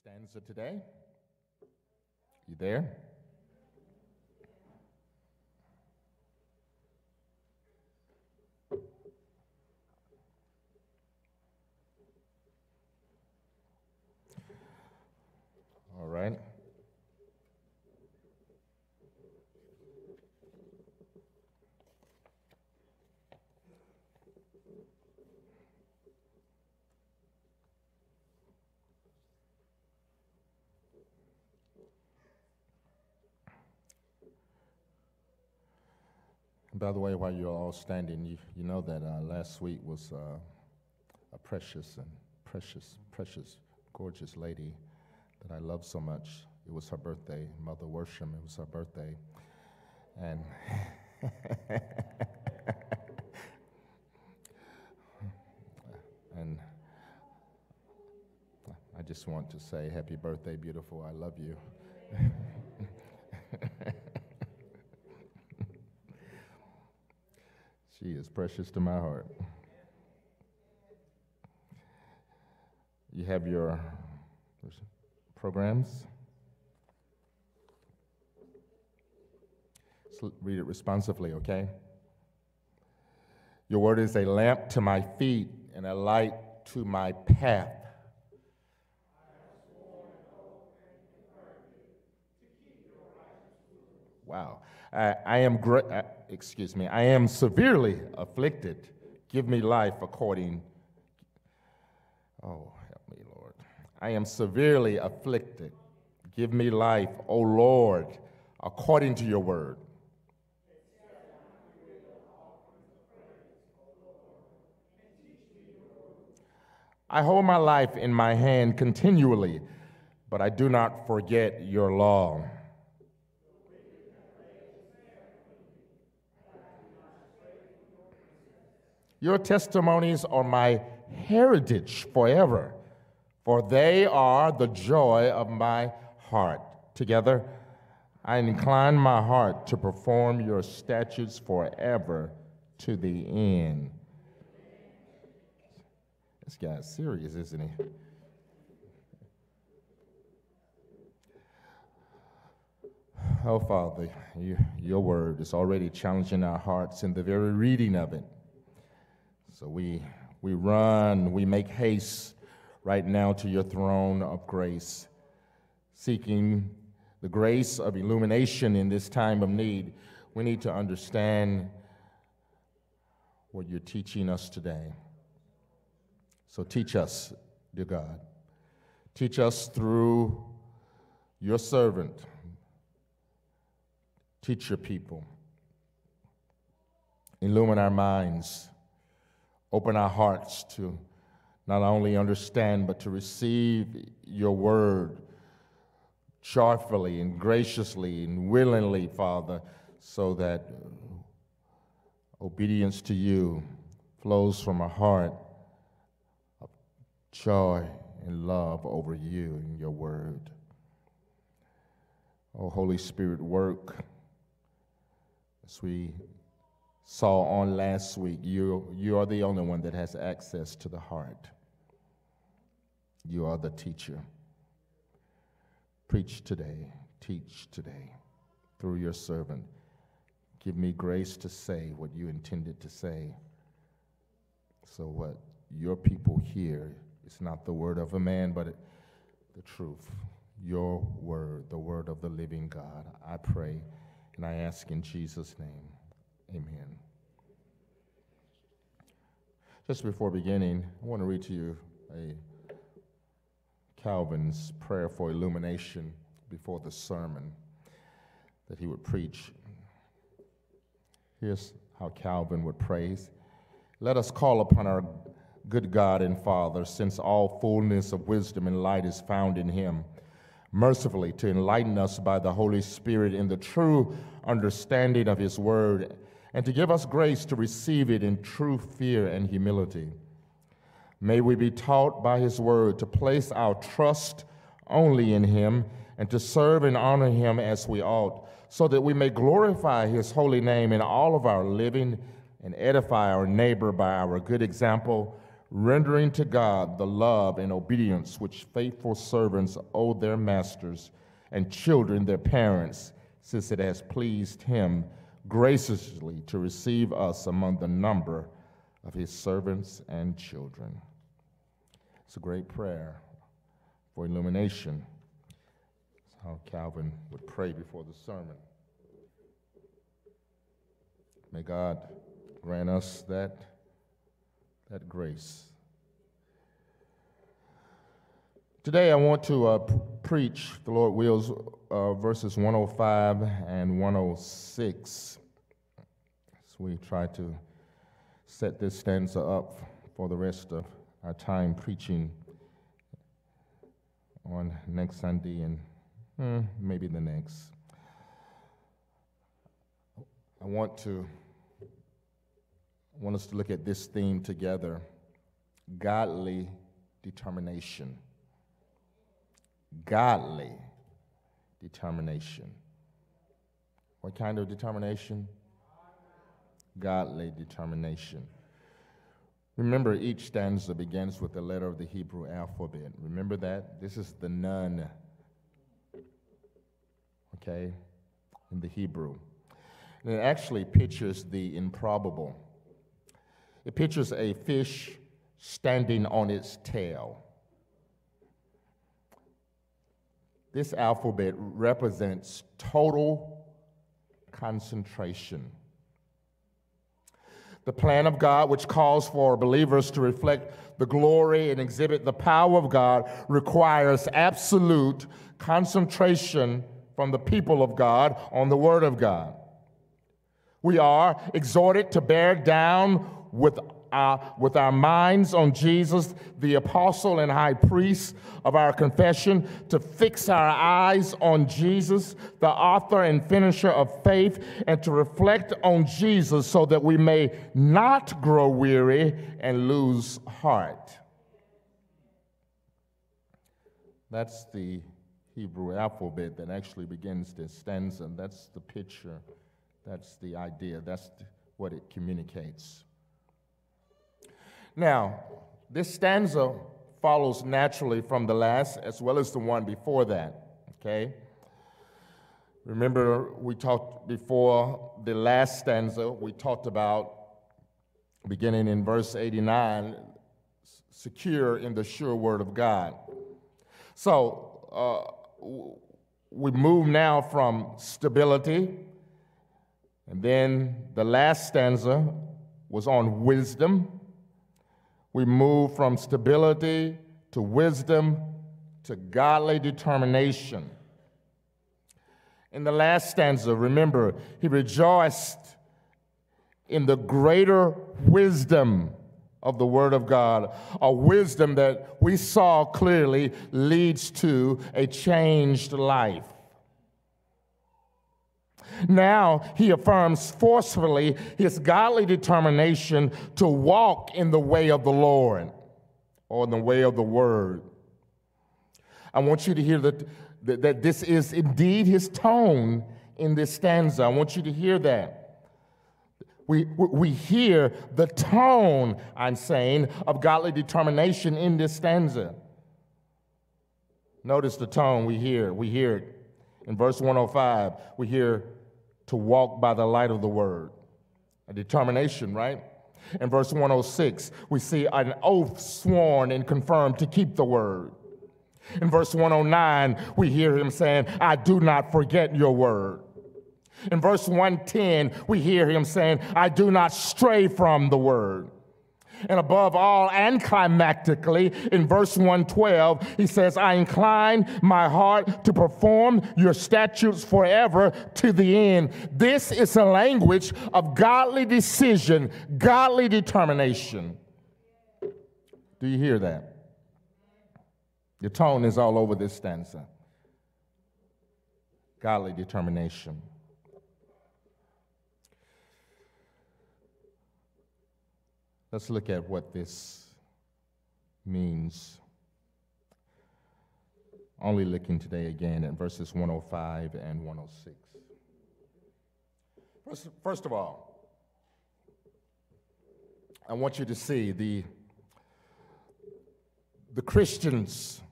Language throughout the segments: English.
stanza today. You there? All right. And by the way, while you're all standing, you, you know that uh, last week was uh, a precious and precious, precious, gorgeous lady that I love so much. It was her birthday, Mother Worsham. It was her birthday. And and I just want to say happy birthday, beautiful. I love you. she is precious to my heart. You have your programs. So read it responsively, okay? Your word is a lamp to my feet and a light to my path. Wow. I, I am, uh, excuse me, I am severely afflicted. Give me life according. Oh, help me, Lord. I am severely afflicted. Give me life, O Lord, according to your word. I hold my life in my hand continually, but I do not forget your law. Your testimonies are my heritage forever, for they are the joy of my heart. Together, I incline my heart to perform your statutes forever to the end. This guy's serious, isn't he? Oh, Father, you, your word is already challenging our hearts in the very reading of it. So we, we run, we make haste right now to your throne of grace, seeking the grace of illumination in this time of need. We need to understand what you're teaching us today. So teach us, dear God. Teach us through your servant. Teach your people. Illumine our minds. Open our hearts to not only understand, but to receive your word joyfully and graciously and willingly, Father, so that obedience to you flows from a heart of joy and love over you and your word. Oh, Holy Spirit, work as we saw on last week. You, you are the only one that has access to the heart. You are the teacher. Preach today, teach today through your servant. Give me grace to say what you intended to say. So, what your people hear it's not the word of a man, but the truth. Your word, the word of the living God. I pray and I ask in Jesus' name. Amen. Just before beginning, I want to read to you a Calvin's prayer for illumination before the sermon that he would preach. Here's how Calvin would praise. Let us call upon our good God and Father, since all fullness of wisdom and light is found in him, mercifully to enlighten us by the Holy Spirit in the true understanding of his word, and to give us grace to receive it in true fear and humility. May we be taught by his word to place our trust only in him and to serve and honor him as we ought, so that we may glorify his holy name in all of our living and edify our neighbor by our good example rendering to God the love and obedience which faithful servants owe their masters and children their parents, since it has pleased him graciously to receive us among the number of his servants and children. It's a great prayer for illumination. That's how Calvin would pray before the sermon. May God grant us that, that grace. Today I want to uh, preach, the Lord wills, uh, verses 105 and 106. We try to set this stanza up for the rest of our time preaching on next Sunday and hmm, maybe the next. I want to I want us to look at this theme together godly determination. Godly determination. What kind of determination? Godly determination. Remember, each stanza begins with the letter of the Hebrew alphabet. Remember that? This is the nun, okay, in the Hebrew. And it actually pictures the improbable. It pictures a fish standing on its tail. This alphabet represents total concentration. The plan of God, which calls for believers to reflect the glory and exhibit the power of God, requires absolute concentration from the people of God on the Word of God. We are exhorted to bear down with our, with our minds on Jesus, the apostle and high priest of our confession, to fix our eyes on Jesus, the author and finisher of faith, and to reflect on Jesus so that we may not grow weary and lose heart. That's the Hebrew alphabet that actually begins this stanza. That's the picture. That's the idea. That's what it communicates. Now, this stanza follows naturally from the last as well as the one before that, okay? Remember, we talked before the last stanza, we talked about beginning in verse 89 secure in the sure word of God. So, uh, we move now from stability, and then the last stanza was on wisdom. We move from stability to wisdom to godly determination. In the last stanza, remember, he rejoiced in the greater wisdom of the Word of God, a wisdom that we saw clearly leads to a changed life. Now he affirms forcefully his godly determination to walk in the way of the Lord or in the way of the Word. I want you to hear that, that, that this is indeed his tone in this stanza. I want you to hear that. We, we hear the tone, I'm saying, of godly determination in this stanza. Notice the tone we hear. We hear it in verse 105. We hear to walk by the light of the word. A determination, right? In verse 106, we see an oath sworn and confirmed to keep the word. In verse 109, we hear him saying, I do not forget your word. In verse 110, we hear him saying, I do not stray from the word. And above all, and climactically, in verse 112, he says, I incline my heart to perform your statutes forever to the end. This is a language of godly decision, godly determination. Do you hear that? Your tone is all over this stanza. Godly determination. Let's look at what this means. Only looking today again at verses 105 and 106. First, first of all, I want you to see the, the Christians,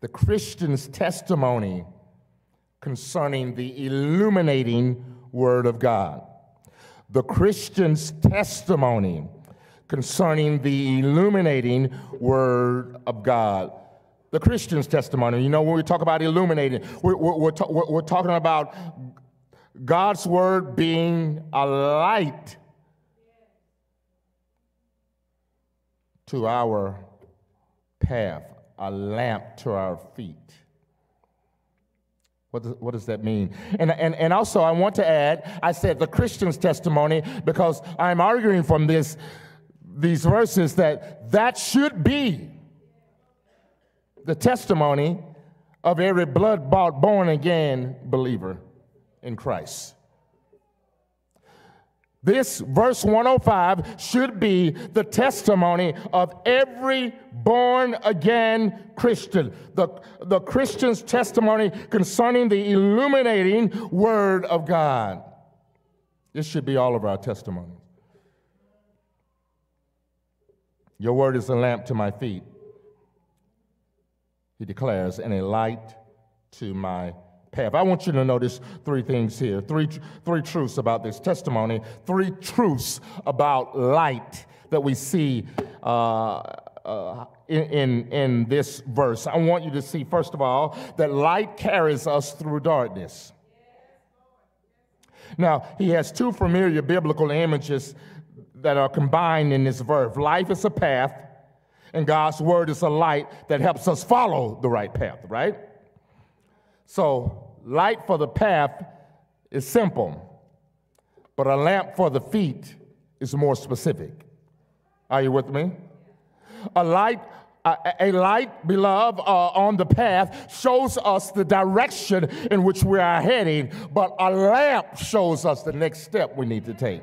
the Christian's testimony concerning the illuminating Word of God. The Christian's testimony concerning the illuminating Word of God. The Christian's testimony, you know, when we talk about illuminating, we're, we're, we're, ta- we're talking about God's Word being a light to our path, a lamp to our feet. What does, what does that mean? And, and, and also, I want to add, I said the Christian's testimony because I'm arguing from this, these verses that that should be the testimony of every blood bought, born again believer in Christ. This verse 105 should be the testimony of every born again Christian. The, the Christian's testimony concerning the illuminating Word of God. This should be all of our testimonies. Your word is a lamp to my feet, he declares, and a light to my path. I want you to notice three things here, three, three truths about this testimony, three truths about light that we see uh, uh, in, in, in this verse. I want you to see, first of all, that light carries us through darkness. Now, he has two familiar biblical images that are combined in this verse. Life is a path, and God's word is a light that helps us follow the right path, right? So, light for the path is simple, but a lamp for the feet is more specific. Are you with me? A light, a, a light, beloved, uh, on the path shows us the direction in which we are heading, but a lamp shows us the next step we need to take.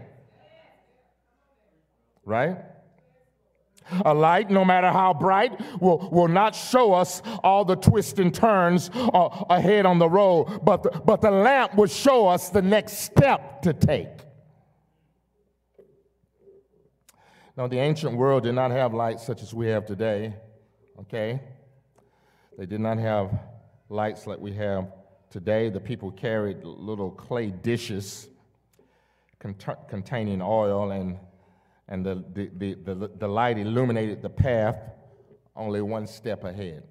Right? A light, no matter how bright, will, will not show us all the twists and turns uh, ahead on the road, but the, but the lamp will show us the next step to take. Now, the ancient world did not have lights such as we have today, okay? They did not have lights like we have today. The people carried little clay dishes cont- containing oil and and the, the, the, the, light illuminated the path only one step ahead.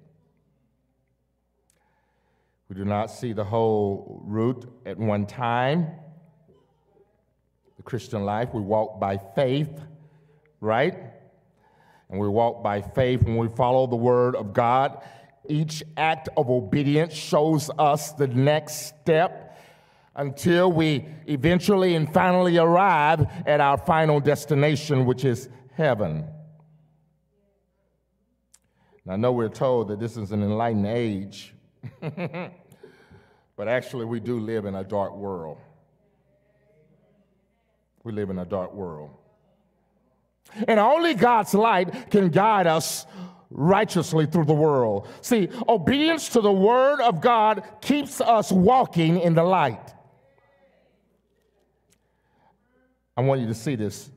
We do not see the whole route at one time. The Christian life, we walk by faith, right? And we walk by faith when we follow the word of God. Each act of obedience shows us the next step until we eventually and finally arrive at our final destination, which is heaven. Now, I know we're told that this is an enlightened age, but actually, we do live in a dark world. We live in a dark world. And only God's light can guide us righteously through the world. See, obedience to the word of God keeps us walking in the light. I want you to see this.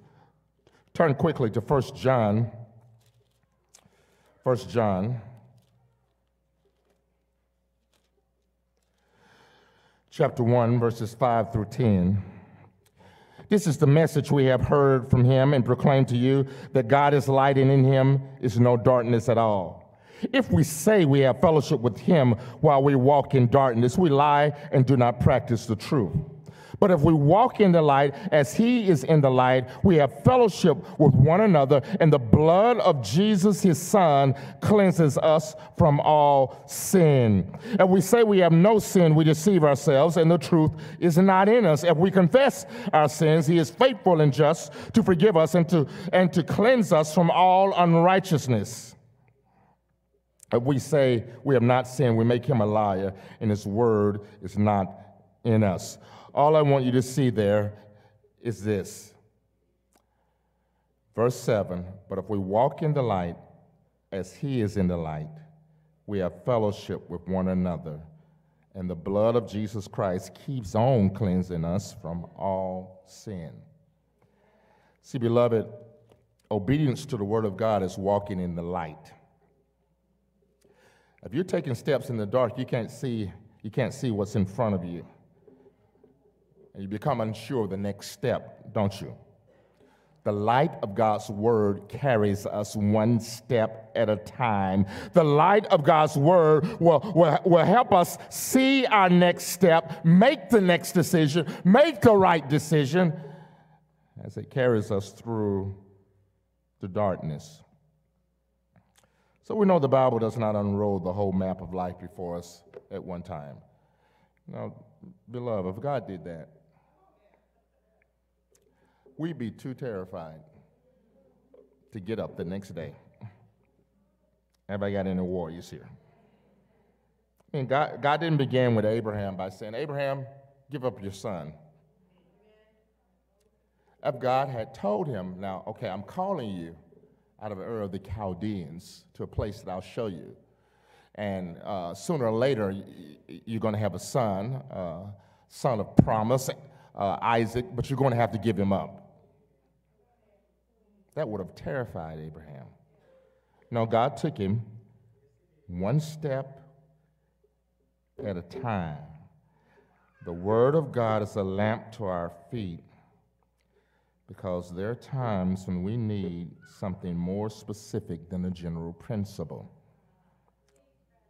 Turn quickly to 1 John. 1 John. Chapter 1, verses 5 through 10. This is the message we have heard from him and proclaimed to you that God is light and in him is no darkness at all. If we say we have fellowship with him while we walk in darkness, we lie and do not practice the truth. But if we walk in the light as he is in the light, we have fellowship with one another, and the blood of Jesus, his son, cleanses us from all sin. If we say we have no sin, we deceive ourselves, and the truth is not in us. If we confess our sins, he is faithful and just to forgive us and to, and to cleanse us from all unrighteousness. If we say we have not sinned, we make him a liar, and his word is not in us all I want you to see there is this. Verse 7 But if we walk in the light as he is in the light, we have fellowship with one another, and the blood of Jesus Christ keeps on cleansing us from all sin. See, beloved, obedience to the word of God is walking in the light. If you're taking steps in the dark, you can't see, you can't see what's in front of you. And you become unsure of the next step, don't you? The light of God's word carries us one step at a time. The light of God's word will, will, will help us see our next step, make the next decision, make the right decision as it carries us through the darkness. So we know the Bible does not unroll the whole map of life before us at one time. Now, beloved, if God did that, we'd be too terrified to get up the next day. I got any warriors here? I mean, God, God didn't begin with Abraham by saying, Abraham, give up your son. If God had told him, now, okay, I'm calling you out of Ur of the Chaldeans to a place that I'll show you. And uh, sooner or later, you're going to have a son, uh, son of promise, uh, Isaac, but you're going to have to give him up. That would have terrified Abraham. No, God took him one step at a time. The Word of God is a lamp to our feet because there are times when we need something more specific than a general principle.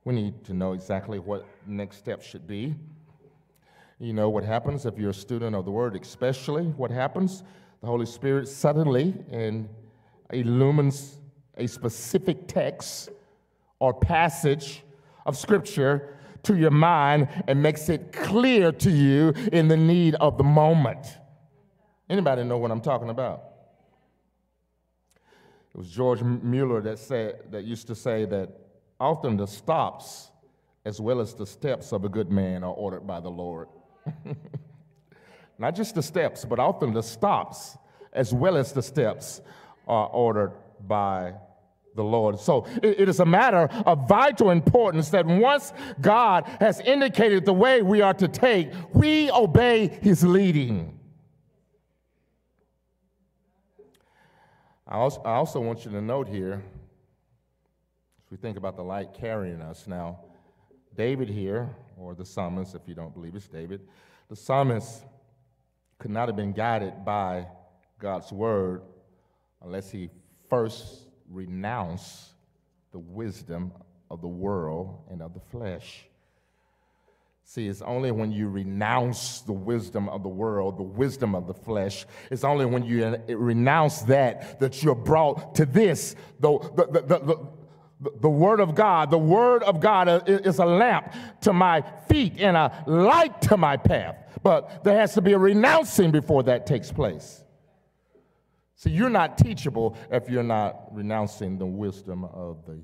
We need to know exactly what next step should be. You know what happens if you're a student of the Word, especially what happens the Holy Spirit suddenly and illumines a specific text or passage of Scripture to your mind and makes it clear to you in the need of the moment. Anybody know what I'm talking about? It was George Mueller that said that used to say that often the stops as well as the steps of a good man are ordered by the Lord. Not just the steps, but often the stops as well as the steps are ordered by the Lord. So it is a matter of vital importance that once God has indicated the way we are to take, we obey his leading. I also, I also want you to note here, as we think about the light carrying us now, David here, or the psalmist, if you don't believe it's David, the psalmist could not have been guided by God's word unless he first renounced the wisdom of the world and of the flesh. See, it's only when you renounce the wisdom of the world, the wisdom of the flesh, it's only when you renounce that that you're brought to this, the, the, the, the, Word of God. The Word of God is a lamp to my feet and a light to my path. But there has to be a renouncing before that takes place. See, you're not teachable if you're not renouncing the wisdom of the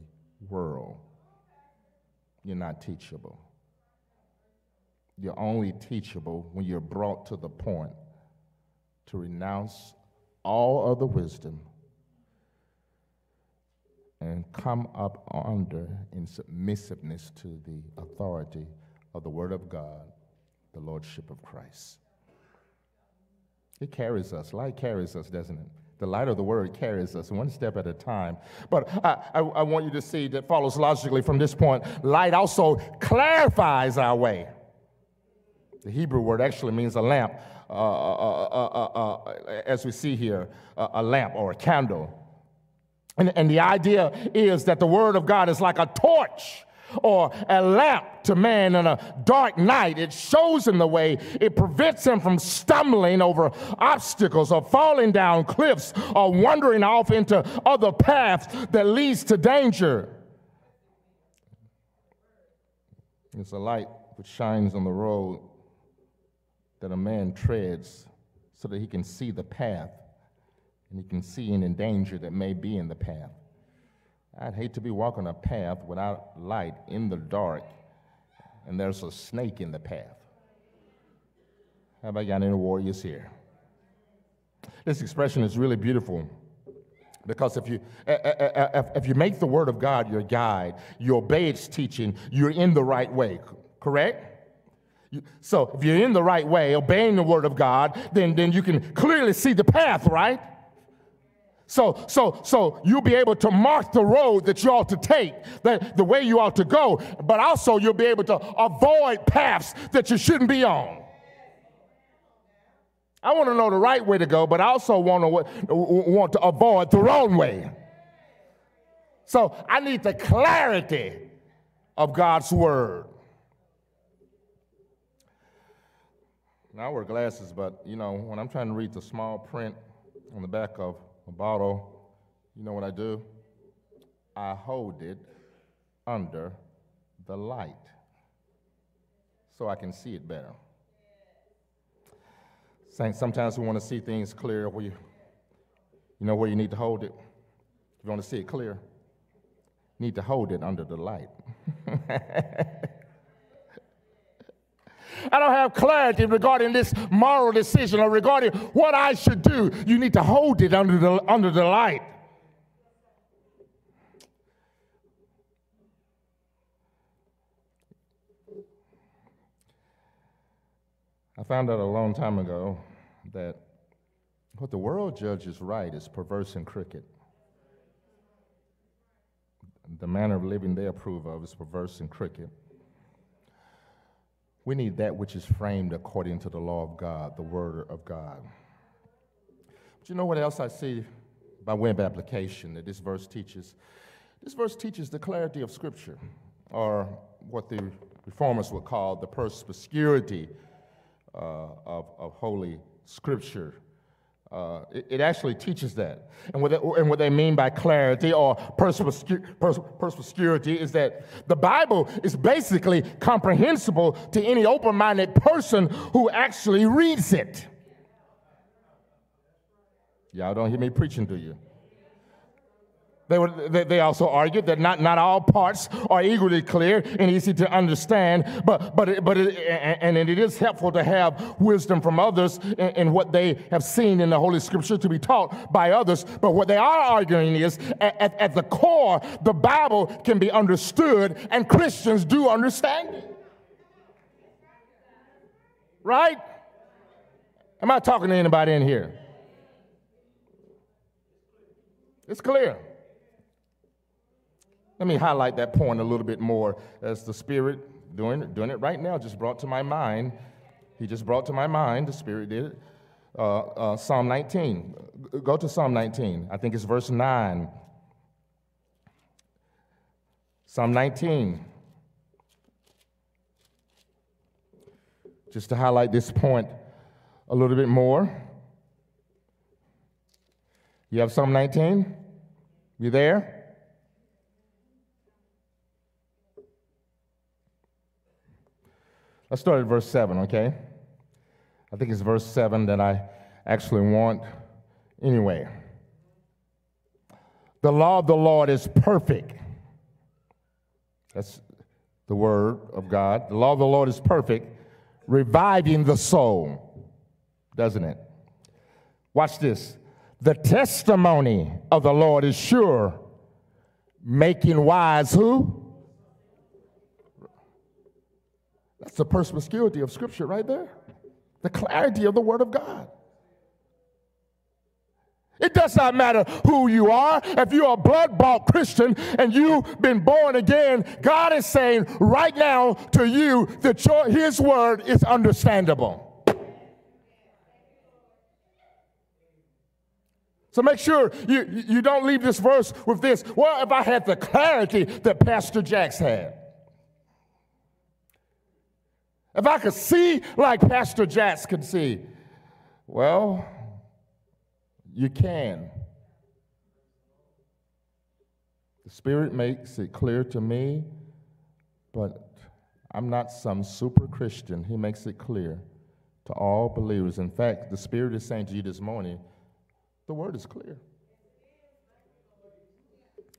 world. You're not teachable. You're only teachable when you're brought to the point to renounce all other wisdom and come up under in submissiveness to the authority of the Word of God, the Lordship of Christ. It carries us. Light carries us, doesn't it? The light of the word carries us one step at a time. But I, I, I, want you to see that follows logically from this point. Light also clarifies our way. The Hebrew word actually means a lamp, uh, uh, uh, as we see here, a lamp or a candle. And, and the idea is that the Word of God is like a torch or a lamp to man in a dark night. It shows him the way, it prevents him from stumbling over obstacles or falling down cliffs or wandering off into other paths that leads to danger. It's a light which shines on the road that a man treads so that he can see the path and he can see any danger that may be in the path. I'd hate to be walking a path without light in the dark and there's a snake in the path. Have I got any warriors here? This expression is really beautiful because if you, eh, eh, eh, if you make the Word of God your guide, you obey its teaching, you're in the right way, correct? So if you're in the right way, obeying the word of God, then, then you can clearly see the path, right? So, so, so you'll be able to mark the road that you ought to take, the, the way you ought to go, but also you'll be able to avoid paths that you shouldn't be on. I want to know the right way to go, but I also want to want to avoid the wrong way. So I need the clarity of God's word. Now I wear glasses, but you know, when I'm trying to read the small print on the back of bottle, you know what I do? I hold it under the light so I can see it better. Sometimes we want to see things clear where you, you know where you need to hold it? If you want to see it clear, need to hold it under the light. I don't have clarity regarding this moral decision or regarding what I should do. You need to hold it under the, under the light. I found out a long time ago that what the world judges right is perverse and crooked. The manner of living they approve of is perverse and crooked. We need that which is framed according to the law of God, the Word of God. But you know what else I see by way of application that this verse teaches? This verse teaches the clarity of Scripture, or what the reformers would call the perspicuity uh, of, of Holy Scripture. Uh, it, it, actually teaches that. And what, they, and what they mean by clarity or perspicuity is that the Bible is basically comprehensible to any open minded person who actually reads it. Y'all don't hear me preaching to you. They, were, they, they, also argued that not, not all parts are equally clear and easy to understand, but, but, it, but it, and it is helpful to have wisdom from others in, in, what they have seen in the Holy Scripture to be taught by others. But what they are arguing is at, at, at the core, the Bible can be understood, and Christians do understand it. Right? Am I talking to anybody in here? It's clear. Let me highlight that point a little bit more as the Spirit, doing, doing it right now, just brought to my mind. He just brought to my mind, the Spirit did it. Uh, uh, Psalm 19. Go to Psalm 19. I think it's verse 9. Psalm 19. Just to highlight this point a little bit more. You have Psalm 19? You there? Let's start at verse 7, okay? I think it's verse 7 that I actually want anyway. The law of the Lord is perfect. That's the word of God. The law of the Lord is perfect, reviving the soul, doesn't it? Watch this. The testimony of the Lord is sure, making wise who? That's the perspicuity of Scripture right there. The clarity of the Word of God. It does not matter who you are. If you're a blood bought Christian and you've been born again, God is saying right now to you that your, His Word is understandable. So make sure you, you don't leave this verse with this. Well, if I had the clarity that Pastor Jacks had. If I could see like Pastor Jacks could see, well, you can. The Spirit makes it clear to me, but I'm not some super Christian. He makes it clear to all believers. In fact, the Spirit is saying to you this morning, the word is clear.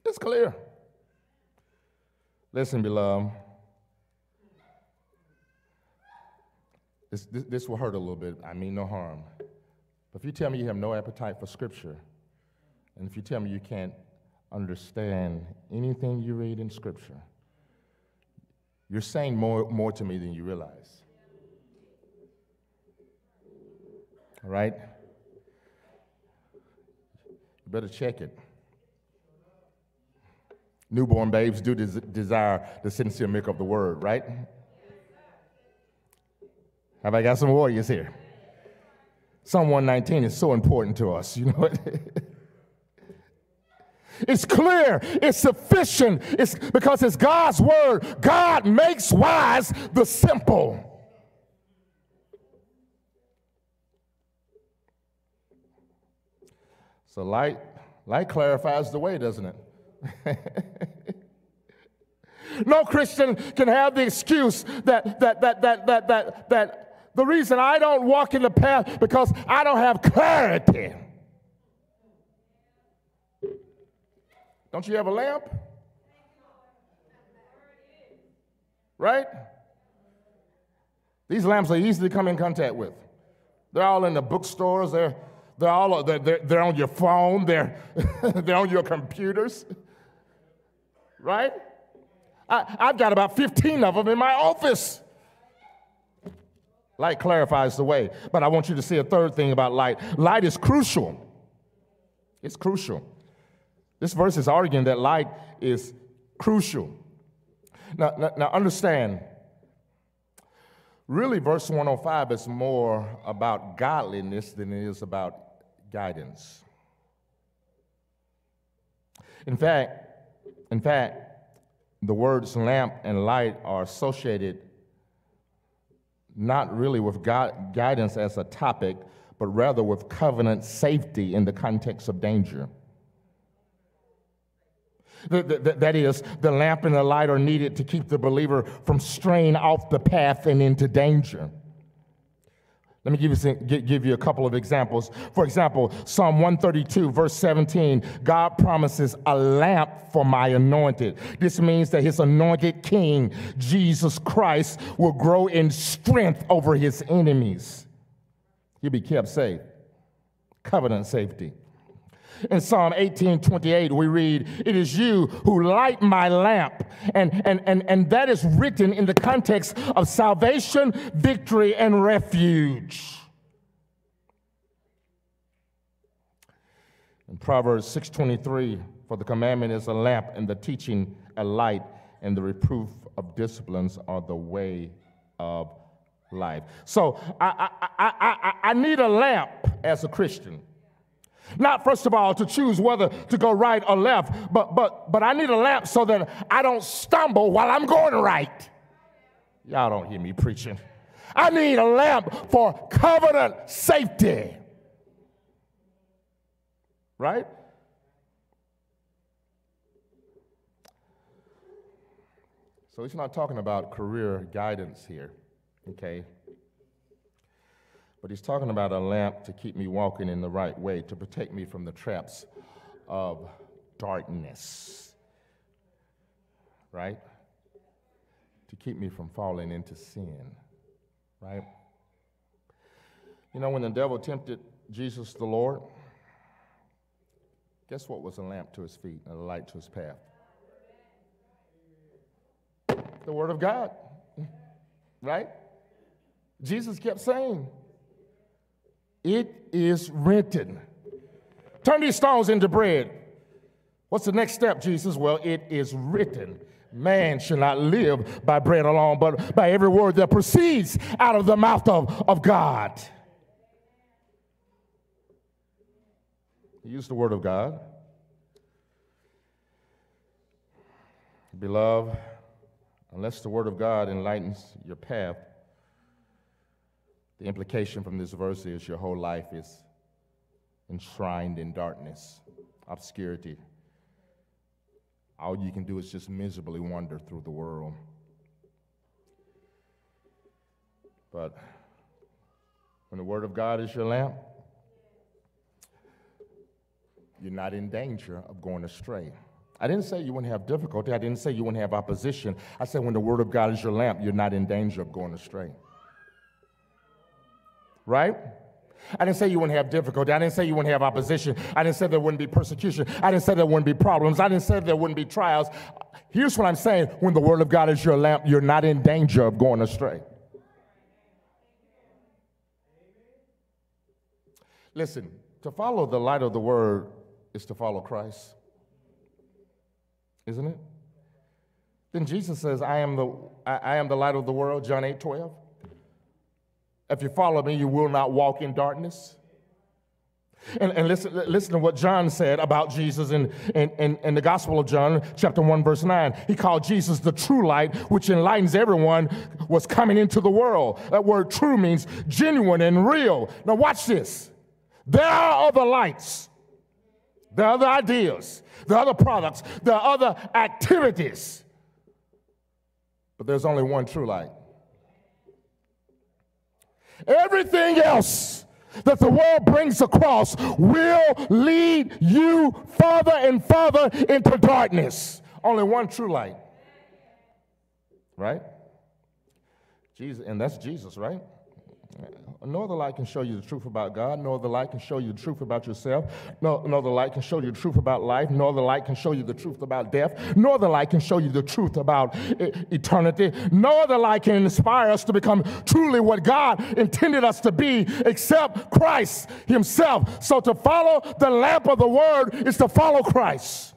It's clear. Listen, beloved. This, this, this will hurt a little bit. I mean no harm. But if you tell me you have no appetite for Scripture, and if you tell me you can't understand anything you read in Scripture, you're saying more, more to me than you realize. All right? You better check it. Newborn babes do des- desire the sincere milk of the word, right? Have I got some warriors here? Psalm 119 is so important to us, you know. it's clear, it's sufficient, it's because it's God's word. God makes wise the simple. So light, light clarifies the way, doesn't it? no Christian can have the excuse that that that that that that that the reason I don't walk in the path because I don't have clarity. Don't you have a lamp? Right? These lamps are easy to come in contact with. They're all in the bookstores. They're, they're all they're, they're, they're on your phone. They're, they're on your computers. Right? I, I've got about 15 of them in my office. Light clarifies the way. But I want you to see a third thing about light. Light is crucial. It's crucial. This verse is arguing that light is crucial. Now, now, now understand, really, verse 105 is more about godliness than it is about guidance. In fact, in fact, the words lamp and light are associated not really with God, guidance as a topic, but rather with covenant safety in the context of danger. that is, the lamp and the light are needed to keep the believer from straying off the path and into danger. Let me give you, give you a couple of examples. For example, Psalm 132, verse 17, God promises a lamp for my anointed. This means that his anointed king, Jesus Christ, will grow in strength over his enemies. He'll be kept safe. Covenant safety. In Psalm 18 28, we read, It is you who light my lamp. And, and, and, and that is written in the context of salvation, victory, and refuge. In Proverbs 6:23, for the commandment is a lamp, and the teaching a light, and the reproof of disciplines are the way of life. So I, I, I, I, I need a lamp as a Christian. Not, first of all, to choose whether to go right or left, but, but, but I need a lamp so that I don't stumble while I'm going right. Y'all don't hear me preaching. I need a lamp for covenant safety. Right? So he's not talking about career guidance here, okay? But he's talking about a lamp to keep me walking in the right way, to protect me from the traps of darkness. Right? To keep me from falling into sin. Right? You know, when the devil tempted Jesus the Lord, guess what was a lamp to his feet and a light to his path? The Word of God. Right? Jesus kept saying, it is written. Turn these stones into bread. What's the next step, Jesus? Well, it is written. Man shall not live by bread alone, but by every word that proceeds out of the mouth of, of God. Use the word of God. Beloved, unless the word of God enlightens your path, the implication from this verse is your whole life is enshrined in darkness, obscurity. All you can do is just miserably wander through the world. But when the Word of God is your lamp, you're not in danger of going astray. I didn't say you wouldn't have difficulty. I didn't say you wouldn't have opposition. I said when the Word of God is your lamp, you're not in danger of going astray right? I didn't say you wouldn't have difficulty. I didn't say you wouldn't have opposition. I didn't say there wouldn't be persecution. I didn't say there wouldn't be problems. I didn't say there wouldn't be trials. Here's what I'm saying when the Word of God is your lamp, you're not in danger of going astray. Listen, to follow the light of the Word is to follow Christ. Isn't it? Then Jesus says, I am the, I, I am the light of the world, John 8 12. If you follow me, you will not walk in darkness. And, and listen, listen to what John said about Jesus in, in, in, in, the Gospel of John, chapter 1, verse 9. He called Jesus the true light, which enlightens everyone was coming into the world. That word true means genuine and real. Now, watch this. There are other lights, there are other ideas, there are other products, there are other activities. But there's only one true light. Everything else that the world brings across will lead you further and further into darkness. Only one true light. Right? Jesus, and that's Jesus, right? No other light can show you the truth about God. No other light can show you the truth about yourself. No, no other light can show you the truth about life. No other light can show you the truth about death. No other light can show you the truth about eh, eternity. No other light can inspire us to become truly what God intended us to be except Christ Himself. So to follow the lamp of the Word is to follow Christ.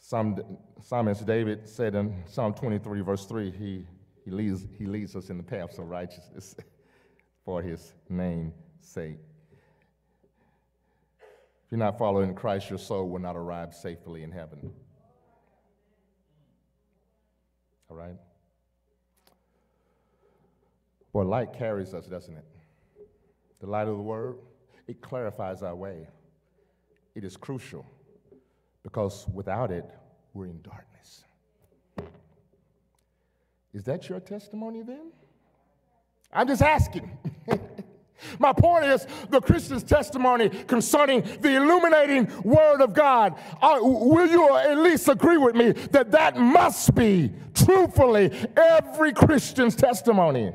Some psalmist David said in Psalm 23, verse 3, he, he, leads, he leads us in the paths of righteousness for his name's sake. If you're not following Christ, your soul will not arrive safely in heaven. All right? Boy, light carries us, doesn't it? The light of the word, it clarifies our way. It is crucial because without it, we're in darkness. Is that your testimony then? I'm just asking. My point is the Christian's testimony concerning the illuminating Word of God. Uh, will you at least agree with me that that must be, truthfully, every Christian's testimony?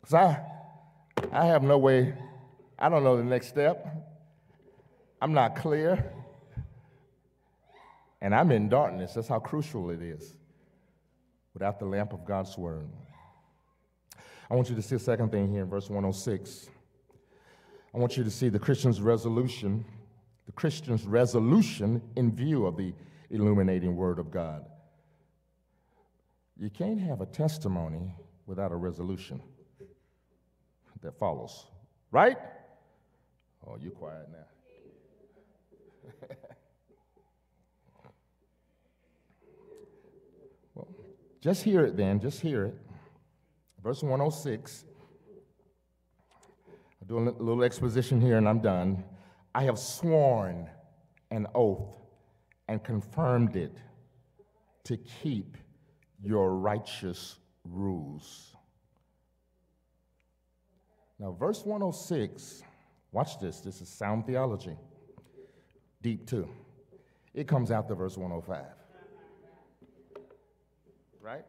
Because I, I have no way, I don't know the next step. I'm not clear and I'm in darkness. That's how crucial it is without the lamp of God's word. I want you to see a second thing here in verse 106. I want you to see the Christian's resolution, the Christian's resolution in view of the illuminating word of God. You can't have a testimony without a resolution that follows, right? Oh, you quiet now. Just hear it then, just hear it. Verse 106. I'll do a little exposition here and I'm done. I have sworn an oath and confirmed it to keep your righteous rules. Now, verse 106, watch this. This is sound theology. Deep too. It comes after verse 105 right?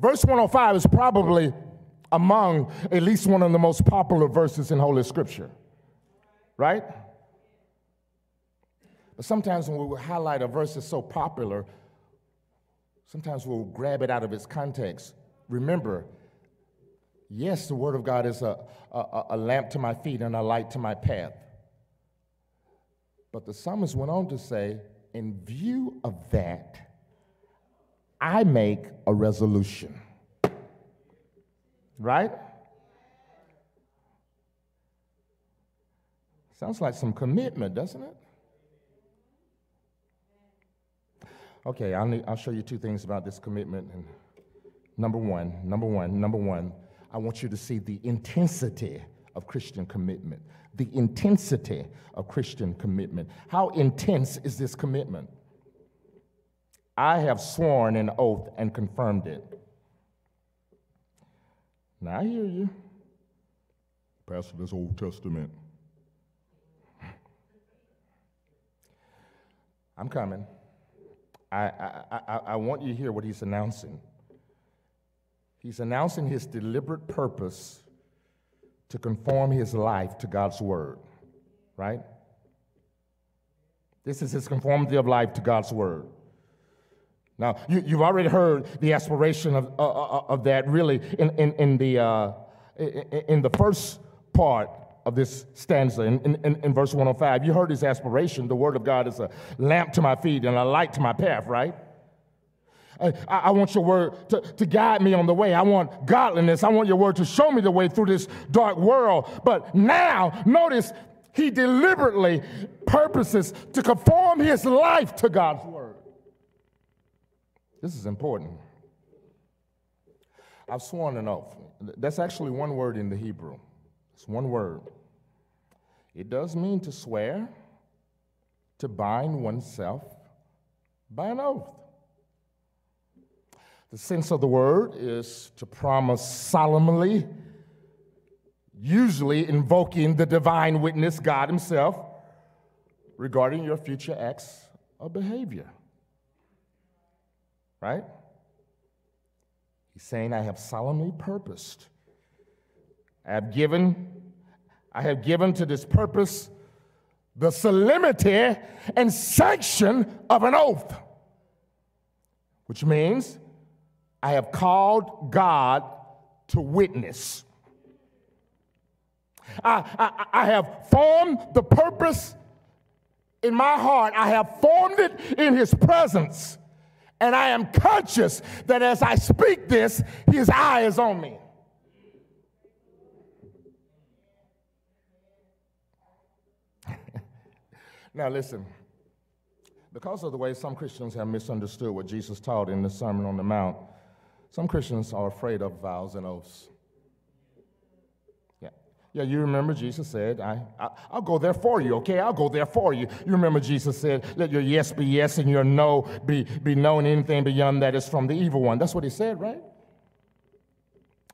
Verse 105 is probably among at least one of the most popular verses in Holy Scripture, right? But sometimes when we highlight a verse that's so popular, sometimes we'll grab it out of its context. Remember, yes, the Word of God is a, a, a lamp to my feet and a light to my path. But the psalmist went on to say, in view of that, I make a resolution. Right? Sounds like some commitment, doesn't it? Okay, I'll, need, I'll show you two things about this commitment. And number one, number one, number one, I want you to see the intensity of Christian commitment. The intensity of Christian commitment. How intense is this commitment? I have sworn an oath and confirmed it. Now I hear you. Pastor, this Old Testament. I'm coming. I, I, I, I want you to hear what he's announcing. He's announcing his deliberate purpose to conform his life to God's word, right? This is his conformity of life to God's word. Now, you, have already heard the aspiration of, uh, uh, of that really in, in, in the, uh, in the first part of this stanza in, in, in verse 105. You heard his aspiration. The word of God is a lamp to my feet and a light to my path, right? I, I, want your word to, to guide me on the way. I want godliness. I want your word to show me the way through this dark world. But now, notice he deliberately purposes to conform his life to God's word. This is important. I've sworn an oath. That's actually one word in the Hebrew. It's one word. It does mean to swear, to bind oneself by an oath. The sense of the word is to promise solemnly, usually invoking the divine witness, God Himself, regarding your future acts of behavior. Right? He's saying, I have solemnly purposed. I have given I have given to this purpose the solemnity and sanction of an oath, which means I have called God to witness. I, I, I, have formed the purpose in my heart, I have formed it in His presence. And I am conscious that as I speak this, His eye is on me. Now, listen, because of the way some Christians have misunderstood what Jesus taught in the Sermon on the Mount, some Christians are afraid of vows and oaths. Yeah, you remember Jesus said, I, I, will go there for you, okay? I'll go there for you. You remember Jesus said, Let your yes be yes and your no be, be no, and anything beyond that is from the evil one. That's what he said, right?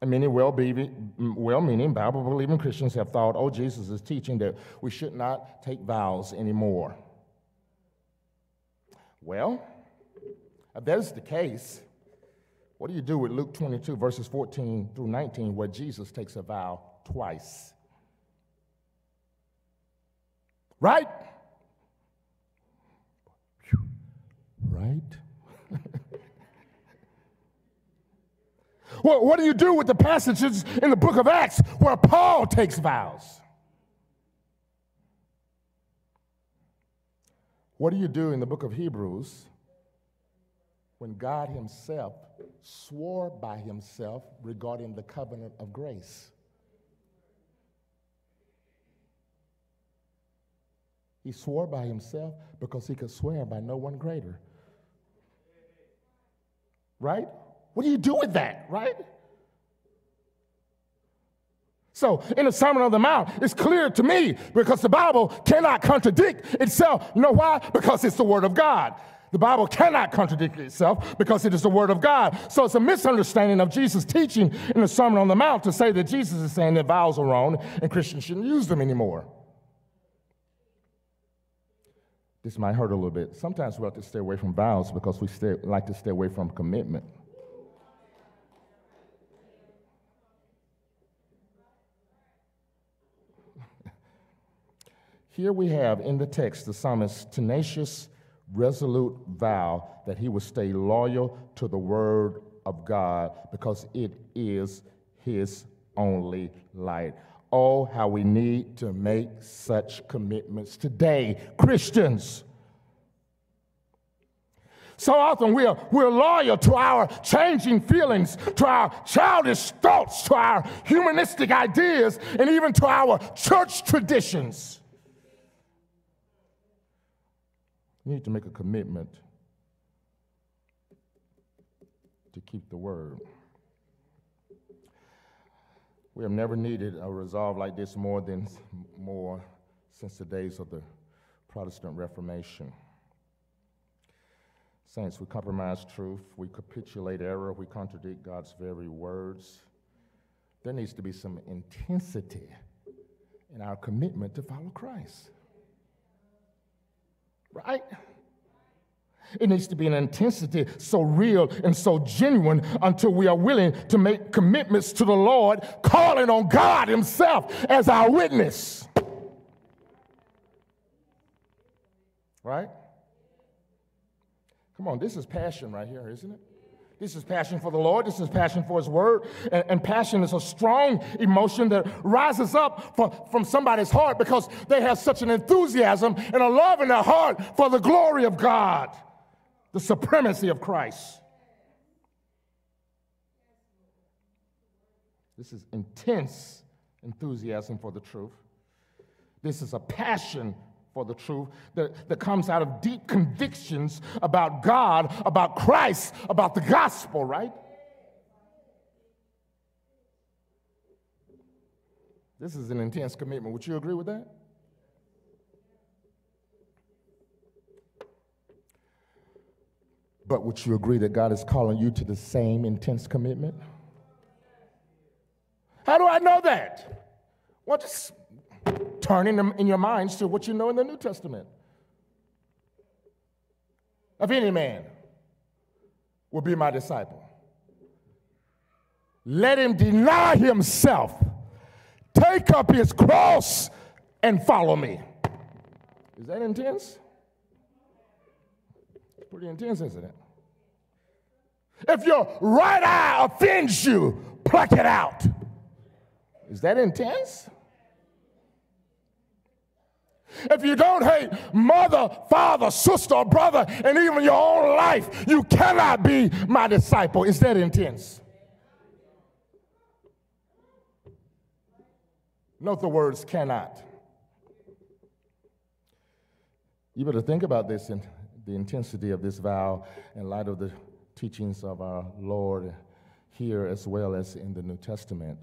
And many well be well-meaning, Bible-believing Christians have thought, oh, Jesus is teaching that we should not take vows anymore. Well, if that is the case, what do you do with Luke 22, verses 14 through 19, where Jesus takes a vow twice? Right? Right? Well, what do you do with the passages in the book of Acts where Paul takes vows? What do you do in the book of Hebrews when God Himself swore by Himself regarding the covenant of grace? He swore by Himself because He could swear by no one greater. Right? What do you do with that, right? So, in the Sermon on the Mount, it's clear to me because the Bible cannot contradict itself. You know why? Because it's the Word of God. The Bible cannot contradict itself because it is the Word of God. So, it's a misunderstanding of Jesus' teaching in the Sermon on the Mount to say that Jesus is saying that vows are wrong and Christians shouldn't use them anymore. This might hurt a little bit. Sometimes we have to stay away from vows because we stay, like to stay away from commitment. Here we have in the text the psalmist's tenacious, resolute vow that he would stay loyal to the word of God because it is his only light. Oh, how we need to make such commitments today, Christians. So often we're, we're loyal to our changing feelings, to our childish thoughts, to our humanistic ideas, and even to our church traditions. We need to make a commitment to keep the word. We have never needed a resolve like this more than more since the days of the Protestant Reformation. Saints, we compromise truth, we capitulate error, we contradict God's very words. There needs to be some intensity in our commitment to follow Christ right? It needs to be an intensity so real and so genuine until we are willing to make commitments to the Lord, calling on God Himself as our witness. Right? Come on, this is passion right here, isn't it? This is passion for the Lord. This is passion for His Word. And, and passion is a strong emotion that rises up from, from somebody's heart because they have such an enthusiasm and a love in their heart for the glory of God, the supremacy of Christ. This is intense enthusiasm for the truth. This is a passion for the truth that, that comes out of deep convictions about God, about Christ, about the gospel, right? This is an intense commitment. Would you agree with that? But would you agree that God is calling you to the same intense commitment? How do I know that? Well, just turning in your minds to what you know in the New Testament. If any man will be my disciple, let him deny himself, take up his cross, and follow me. Is that intense? Pretty intense, isn't it? If your right eye offends you, pluck it out. Is that intense? If you don't hate mother, father, sister, brother, and even your own life, you cannot be my disciple. Is that intense? Note the words cannot. You better think about this and the intensity of this vow in light of the teachings of our Lord here as well as in the New Testament.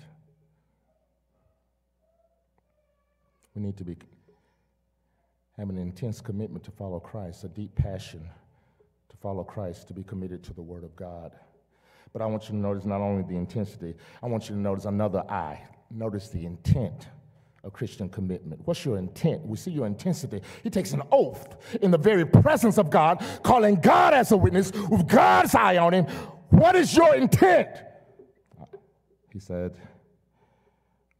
We need to be have an intense commitment to follow Christ, a deep passion to follow Christ, to be committed to the Word of God. But I want you to notice not only the intensity, I want you to notice another I. Notice the intent of Christian commitment. What's your intent? We see your intensity. He takes an oath in the very presence of God, calling God as a witness with God's eye on him. What is your intent? He said,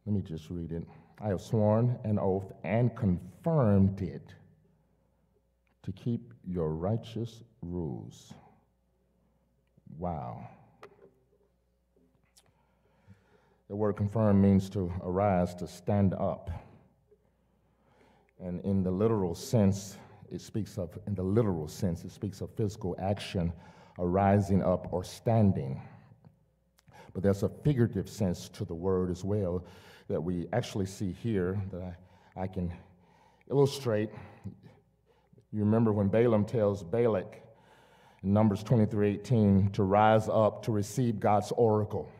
let me just read it. I have sworn an oath and confirmed it to keep your righteous rules. Wow. The word confirm means to arise, to stand up. And in the literal sense, it speaks of, in the literal sense, it speaks of physical action, arising up or standing. But there's a figurative sense to the word as well that we actually see here that I, I can illustrate. You remember when Balaam tells Balak in Numbers 23 18 to rise up to receive God's oracle.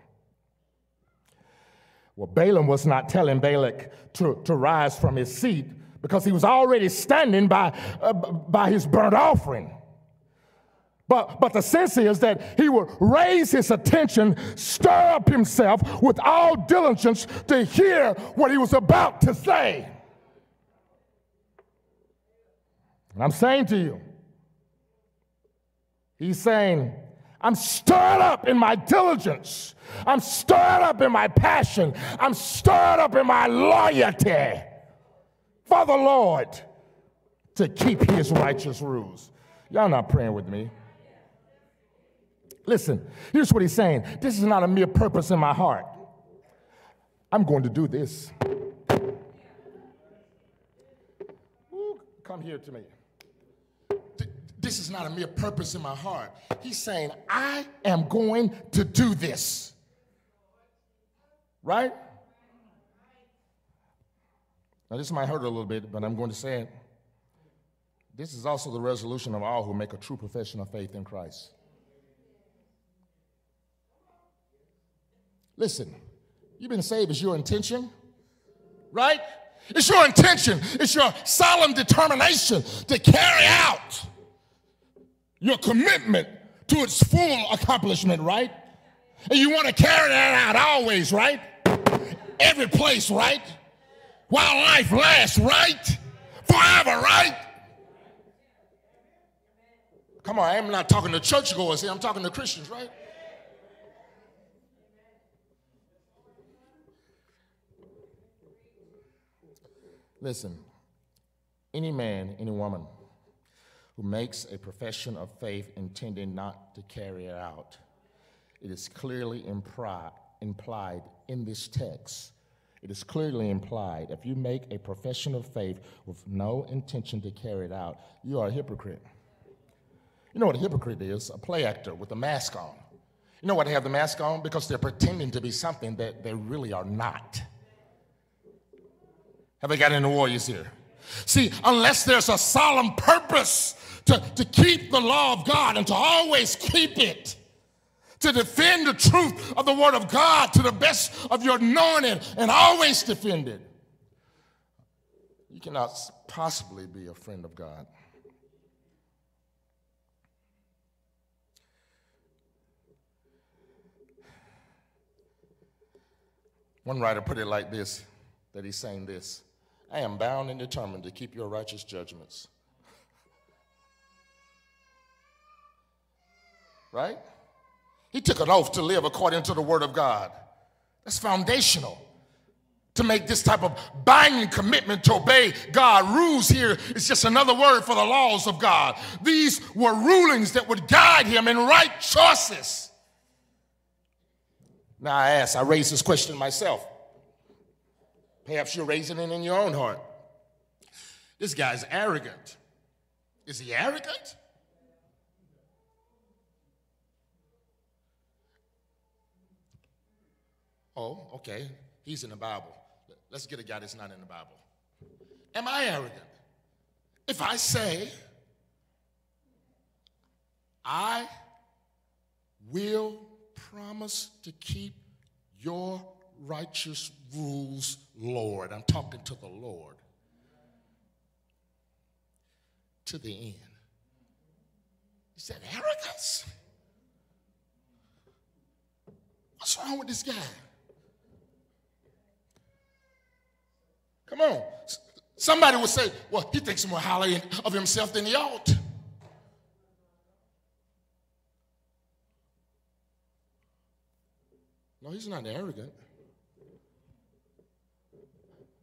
Well, Balaam was not telling Balak to, to rise from his seat because he was already standing by, uh, by his burnt offering. But, but the sense is that he would raise his attention, stir up himself with all diligence to hear what he was about to say. And I'm saying to you, he's saying, I'm stirred up in my diligence. I'm stirred up in my passion. I'm stirred up in my loyalty for the Lord to keep his righteous rules. Y'all not praying with me. Listen, here's what he's saying this is not a mere purpose in my heart. I'm going to do this. Ooh, come here to me. This is not a mere purpose in my heart. He's saying, I am going to do this. Right? Now, this might hurt a little bit, but I'm going to say it. This is also the resolution of all who make a true profession of faith in Christ. Listen, you've been saved is your intention, right? It's your intention, it's your solemn determination to carry out your commitment to its full accomplishment, right? And you want to carry that out always, right? Every place, right? While life lasts, right? Forever, right? Come on, I'm not talking to churchgoers here, I'm talking to Christians, right? Listen, any man, any woman who makes a profession of faith intending not to carry it out. It is clearly impri- implied in this text. It is clearly implied if you make a profession of faith with no intention to carry it out, you are a hypocrite. You know what a hypocrite is? A play actor with a mask on. You know why they have the mask on? Because they're pretending to be something that they really are not. Have I got any warriors here? See, unless there's a solemn purpose to, to keep the law of God and to always keep it, to defend the truth of the Word of God to the best of your knowing and always defend it, you cannot possibly be a friend of God. One writer put it like this that he's saying this I am bound and determined to keep your righteous judgments. Right? He took an oath to live according to the word of God. That's foundational. To make this type of binding commitment to obey God. Rules here is just another word for the laws of God. These were rulings that would guide him in right choices. Now I ask, I raise this question myself. Perhaps you're raising it in your own heart. This guy's arrogant. Is he arrogant? Oh, okay. He's in the Bible. Let's get a guy that's not in the Bible. Am I arrogant? If I say, I will promise to keep your righteous rules, Lord. I'm talking to the Lord. To the end. Is that arrogance? What's wrong with this guy? Come on. Somebody would say, well, he thinks more highly of himself than he ought. No, he's not arrogant.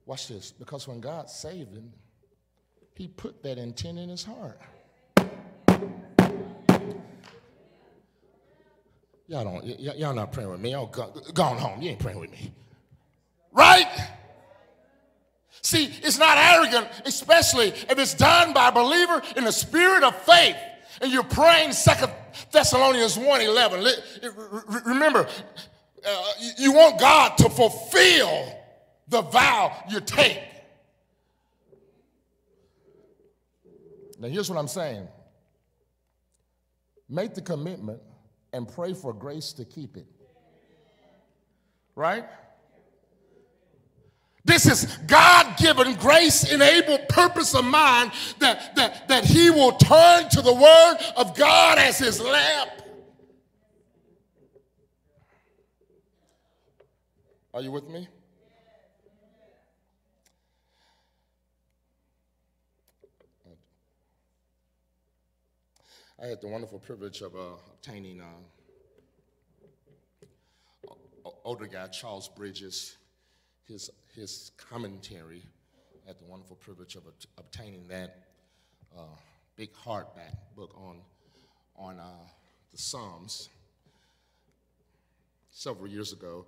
Watch this. Because when God saved him, he put that intent in his heart. Y'all don't, y'all not praying with me. Y'all go, go on home. You ain't praying with me. Right? See, it's not arrogant, especially if it's done by a believer in the spirit of faith. And you're praying Second Thessalonians 1 11. Remember, uh, you want God to fulfill the vow you take. Now, here's what I'm saying make the commitment and pray for grace to keep it. Right? This is God given, grace enabled purpose of mind that, that, that He will turn to the Word of God as His lamp. Are you with me? I had the wonderful privilege of uh, obtaining uh, older guy, Charles Bridges, his, his commentary. I had the wonderful privilege of obtaining that uh, big hardback book on, on uh, the Psalms several years ago,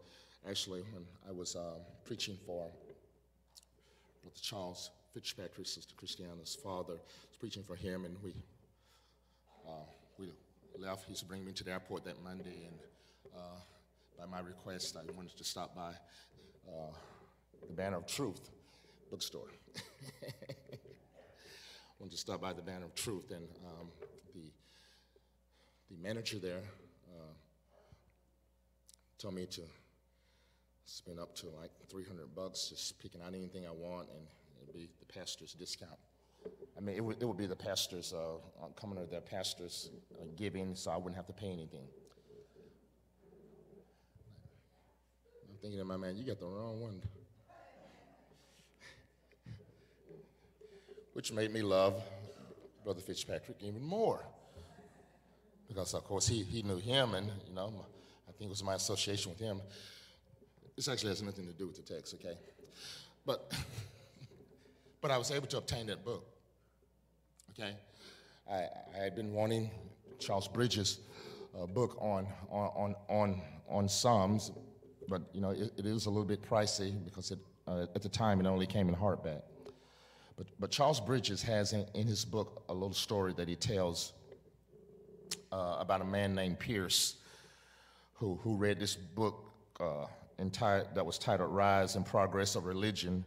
actually, when I was uh, preaching for Brother Charles Fitzpatrick, Sister Christiana's father. Was preaching for him, and we uh, we left. He bringing me to the airport that Monday, and uh, by my request, I wanted to stop by uh, the Banner of Truth bookstore. I wanted to stop by the Banner of Truth, and um, the the manager there uh, told me to spend up to like 300 bucks just picking out anything I want, and it'd be the pastor's discount. I mean, it would, it would be the pastors uh, coming to their pastors uh, giving, so I wouldn't have to pay anything. I'm thinking to my man, you got the wrong one. Which made me love Brother Fitzpatrick even more. Because, of course, he, he knew him, and, you know, I think it was my association with him. This actually has nothing to do with the text, okay? But, but I was able to obtain that book. Okay? I, I had been wanting Charles Bridges' uh, book on, on, on, on Psalms, but you know, it, it is a little bit pricey because it, uh, at the time it only came in hardback. But, but Charles Bridges has in, in his book a little story that he tells uh, about a man named Pearce who, who read this book uh, that was titled Rise and Progress of Religion.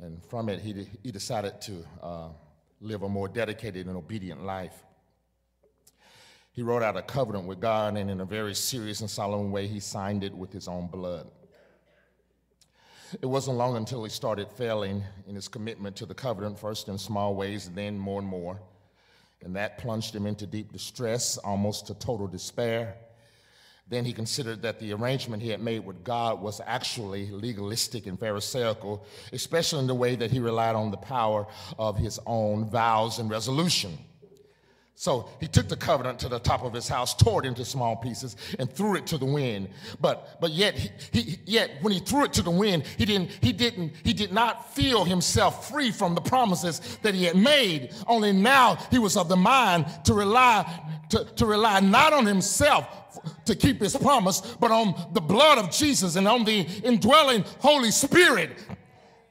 And from it, he, he decided to uh, live a more dedicated and obedient life. He wrote out a covenant with God, and in a very serious and solemn way, he signed it with his own blood. It wasn't long until he started failing in his commitment to the covenant, first in small ways, and then more and more. And that plunged him into deep distress, almost to total despair. Then he considered that the arrangement he had made with God was actually legalistic and Pharisaical, especially in the way that he relied on the power of his own vows and resolution. So he took the covenant to the top of his house, tore it into small pieces, and threw it to the wind. But but yet he, he, yet when he threw it to the wind, he didn't he didn't he did not feel himself free from the promises that he had made. Only now he was of the mind to rely to, to rely not on himself to keep his promise, but on the blood of Jesus and on the indwelling Holy Spirit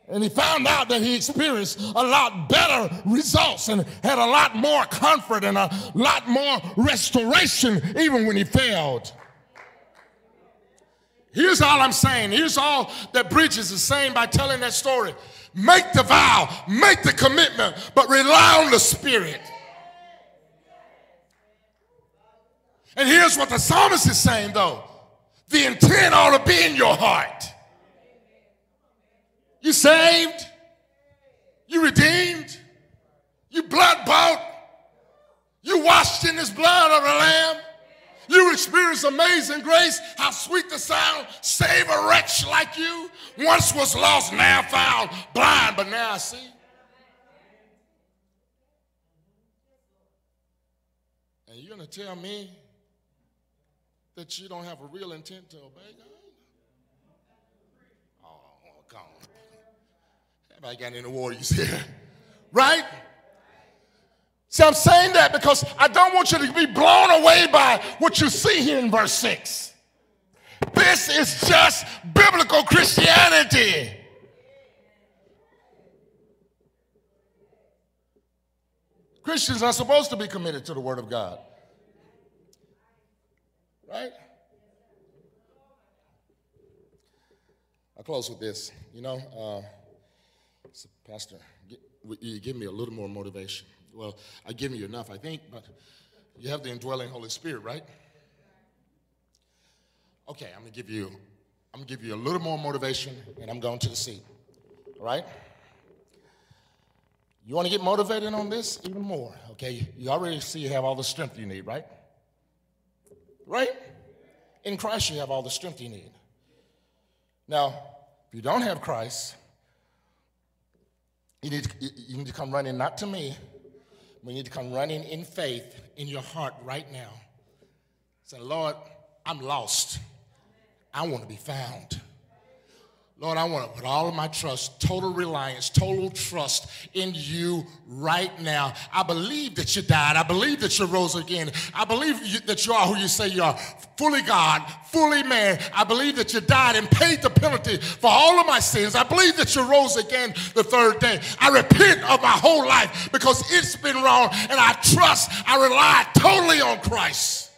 and he found out that he experienced a lot better results and had a lot more comfort and a lot more restoration even when he failed. Here's all I'm saying. Here's all that Bridges is saying by telling that story. Make the vow, make the commitment, but rely on the Spirit. And here's what the psalmist is saying though the intent ought to be in your heart. You saved. You redeemed. You blood bought. You washed in this blood of the Lamb. You experienced amazing grace. How sweet the sound. Save a wretch like you. Once was lost, now found. Blind, but now I see. And you're going to tell me that you don't have a real intent to obey God? Everybody got any warriors here? Right? See, I'm saying that because I don't want you to be blown away by what you see here in verse 6. This is just biblical Christianity. Christians are supposed to be committed to the Word of God. Right? I'll close with this. You know, uh, Pastor, you give me a little more motivation. Well, I give you enough, I think, but you have the indwelling Holy Spirit, right? Okay, I'm gonna give you, I'm gonna give you a little more motivation, and I'm going to the seat. All right? You want to get motivated on this even more? Okay, you already see you have all the strength you need, right? Right? In Christ, you have all the strength you need. Now, if you don't have Christ, you need, to, you need to come running not to me, but you need to come running in faith in your heart right now. Say, Lord, I'm lost. I want to be found. Lord, I want to put all of my trust, total reliance, total trust in you right now. I believe that you died. I believe that you rose again. I believe you, that you are who you say you are fully God, fully man. I believe that you died and paid the penalty for all of my sins. I believe that you rose again the third day. I repent of my whole life because it's been wrong and I trust, I rely totally on Christ.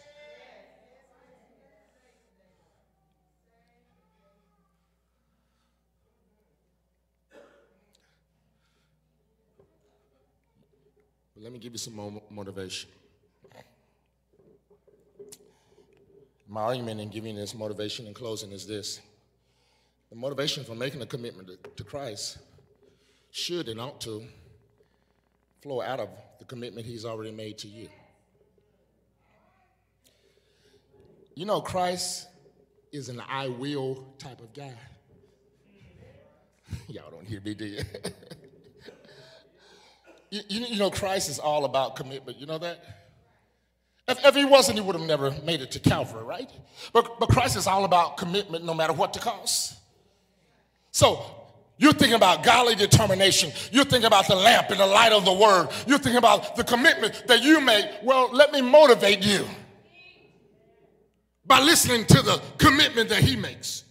But let me give you some more motivation. My argument in giving this motivation in closing is this the motivation for making a commitment to, to Christ should and ought to flow out of the commitment He's already made to you. You know, Christ is an I will type of guy. Y'all don't hear me, do you? You, you, know, Christ is all about commitment. You know that? If, if he wasn't, he would have never made it to Calvary, right? But, but Christ is all about commitment no matter what the cost. So You're thinking about godly determination. You're thinking about the lamp and the light of the word. You're thinking about the commitment that you make. Well, let me motivate you by listening to the commitment that he makes.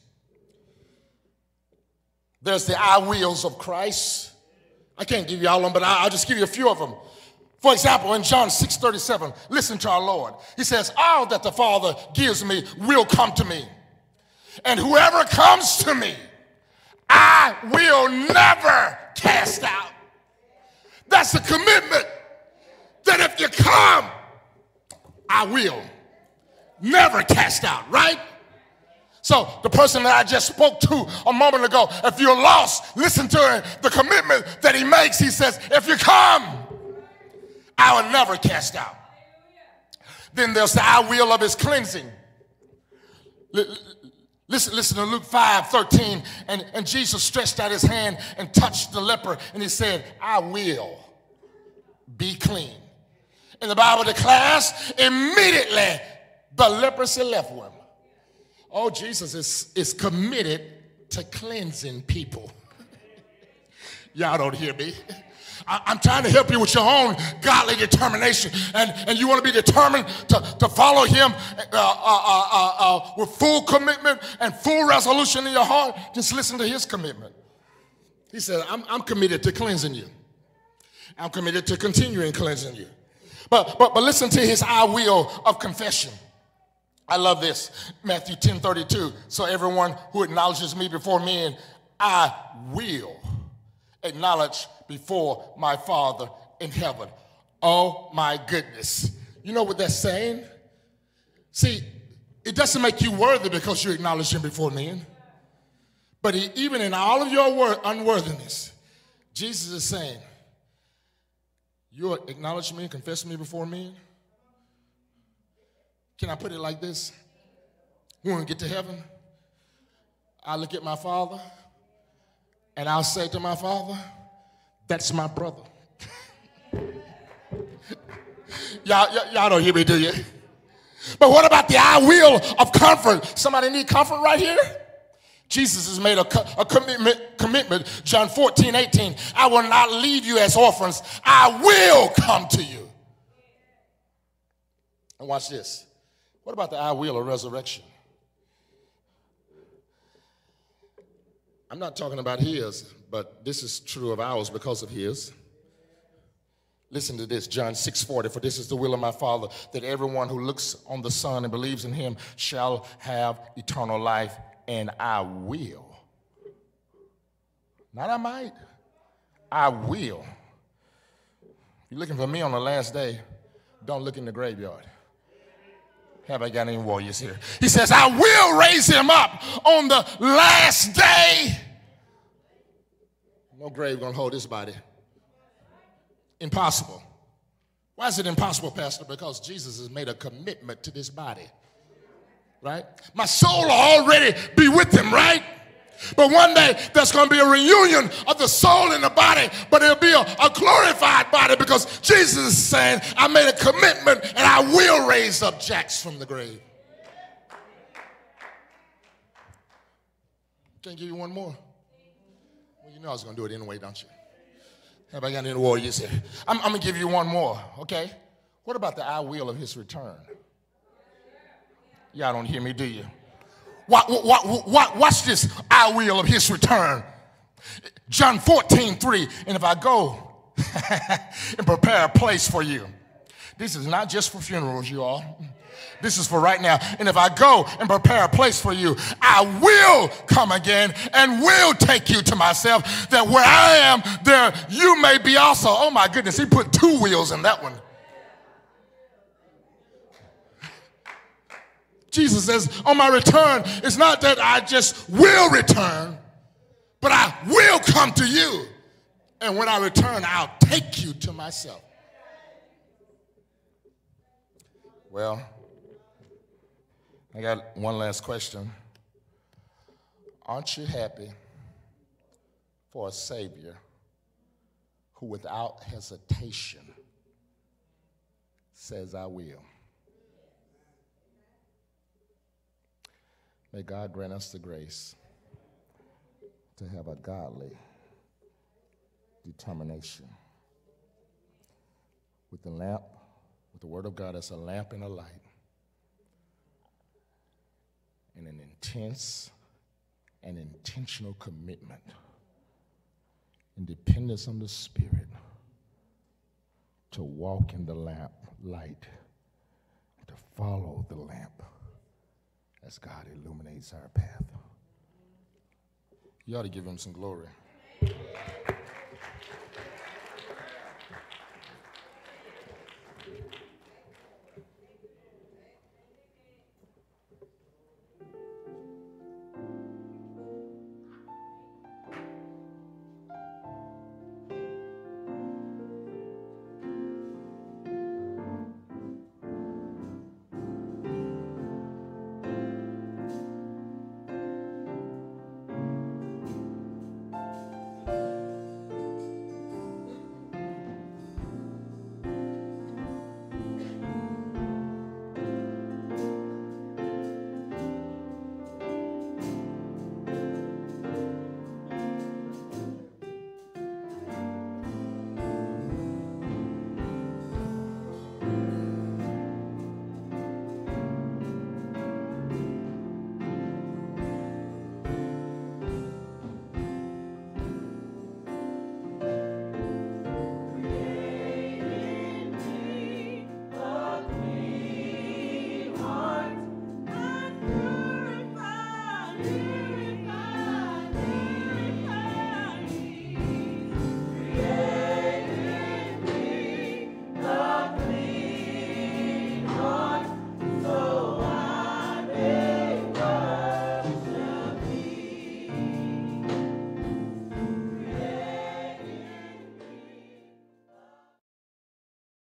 There's the I wills of Christ. I can't give you all of them, but I'll just give you a few of them. For example, in John 6 37, listen to our Lord. He says, All that the Father gives me will come to me. And whoever comes to me, I will never cast out. That's a commitment that if you come, I will never cast out, right? So the person that I just spoke to a moment ago, if you're lost, listen to him. The commitment that he makes, he says, if you come, I will never cast out. Then there's the I will of his cleansing. Listen, listen to Luke 5 13. And, and Jesus stretched out his hand and touched the leper, and he said, I will be clean. And the Bible declares immediately the leprosy left him. Oh, Jesus is, is committed to cleansing people. Y'all don't hear me. I, am trying to help you with your own godly determination. And, and you want to be determined to, to follow him uh uh, uh, uh, uh, with full commitment and full resolution in your heart. Just listen to his commitment. He said, I'm, I'm committed to cleansing you. I'm committed to continuing cleansing you. But, but, but listen to his I will of confession. I love this. Matthew 10 32. So everyone who acknowledges me before men, I will acknowledge before my Father in heaven. Oh my goodness. You know what that's saying? See, it doesn't make you worthy because you acknowledge him before men. But he, even in all of your unworthiness, Jesus is saying, You acknowledge me and confess me before men? Can I put it like this? When we get to heaven, I look at my father and I'll say to my father, that's my brother. y'all, y'all, don't hear me, do you? But what about the I will of comfort? Somebody need comfort right here? Jesus has made a, a, commitment, commitment, John 14, 18. I will not leave you as orphans. I will come to you. And watch this. What about the I will of resurrection? I'm not talking about his but this is true of ours because of his. Listen to this, John 6 40. For this is the will of my Father, that everyone who looks on the Son and believes in him shall have eternal life, and I will. Not I might, I will. If you're looking for me on the last day, don't look in the graveyard. Have I got any warriors here? He says, I will raise him up on the last day. No grave gonna hold this body. Impossible. Why is it impossible, Pastor? Because Jesus has made a commitment to this body. Right? My soul will already be with him, right? But one day there's going to be a reunion of the soul and the body, but it'll be a, a, glorified body because Jesus is saying, I made a commitment and I will raise up Jacks from the grave. Can I give you one more? Well, You know I was going to do it anyway, don't you? Have I got any warriors here? I'm, I'm going to give you one more, okay? What about the I will of his return? Y'all don't hear me, do you? Watch this I will of his return. John 14, 3. And if I go and prepare a place for you, this is not just for funerals, you all. This is for right now. And if I go and prepare a place for you, I will come again and will take you to myself, that where I am, there you may be also. Oh my goodness, he put two wheels in that one. Jesus says, on my return, it's not that I just will return, but I will come to you. And when I return, I'll take you to myself. Well, I got one last question. Aren't you happy for a Savior who, without hesitation, says, I will? May God grant us the grace to have a godly determination. With the lamp, with the Word of God as a lamp and a light, and an intense and intentional commitment and dependence on the Spirit to walk in the lamp light to follow the lamp as God illuminates our path. You ought to give him some glory.